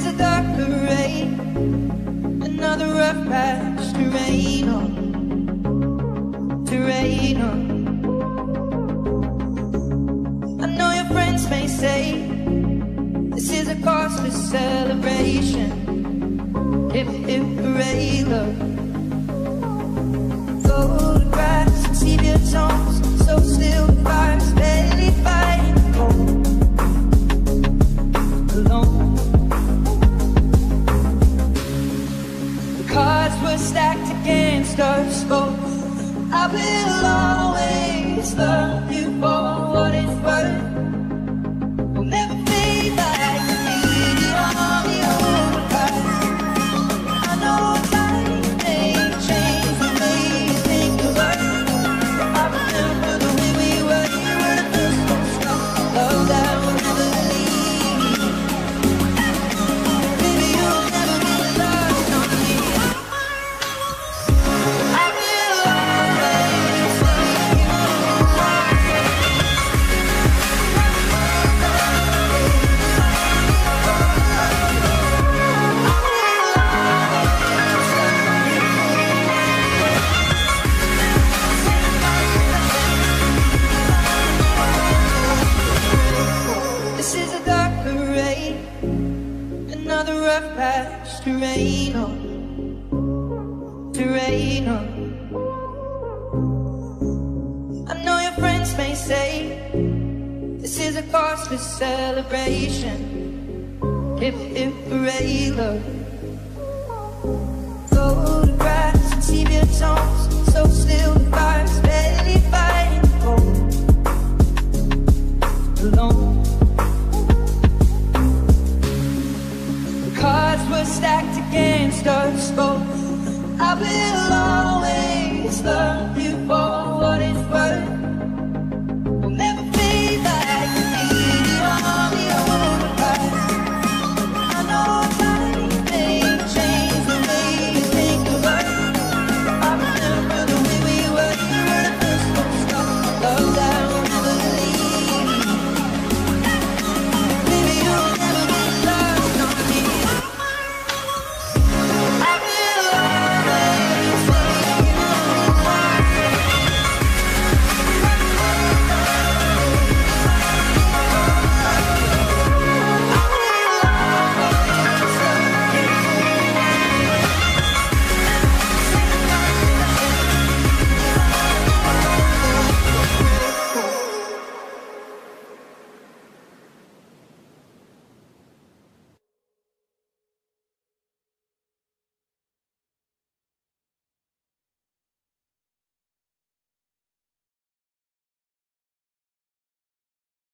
is a dark parade, another rough patch to rain on, to rain on. I know your friends may say this is a cause for celebration. Were stacked against us both. I will always another rough patch to rain on, to rain on. I know your friends may say this is a costly celebration. If if parade love, photographs and sepia tones, so still the fire's barely fighting cold. Alone. Us both. I will always love